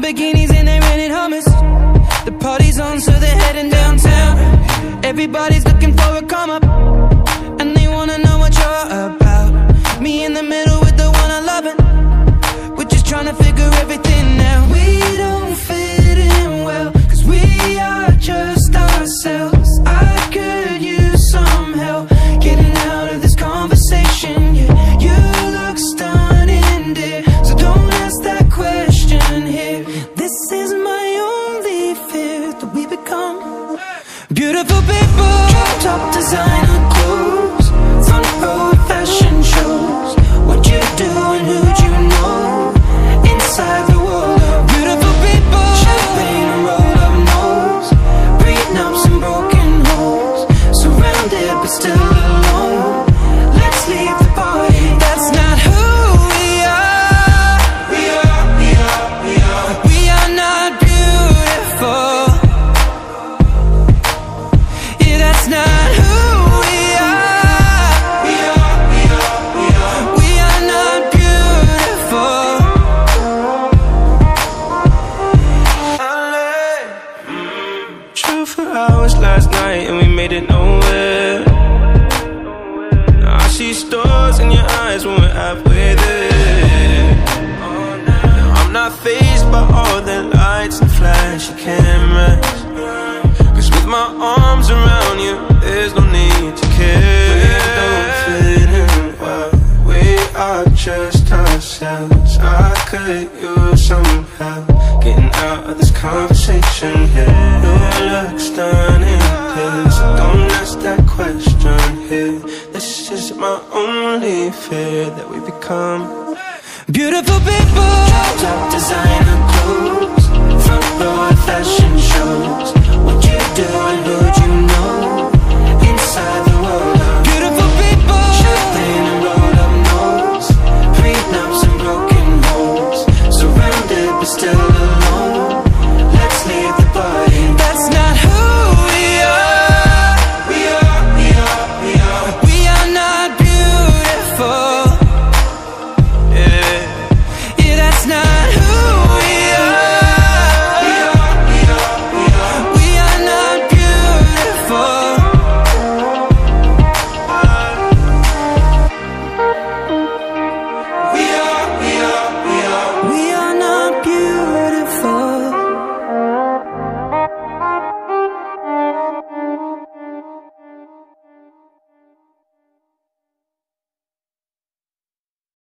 Lamborghinis and they rented Hummers. The party's on so they're heading downtown. Everybody's looking Beautiful people. Top designer hours last night and we made it nowhere. Now I see stars in your eyes when we're halfway there. Now I'm not fazed by all the lights and flashy cameras. Cause with my arms around you, there's no need to care. We don't fit in well, we are just ourselves. I could use some help getting out of this conversation here. You only fear that we become. Beautiful people. Top designer clothes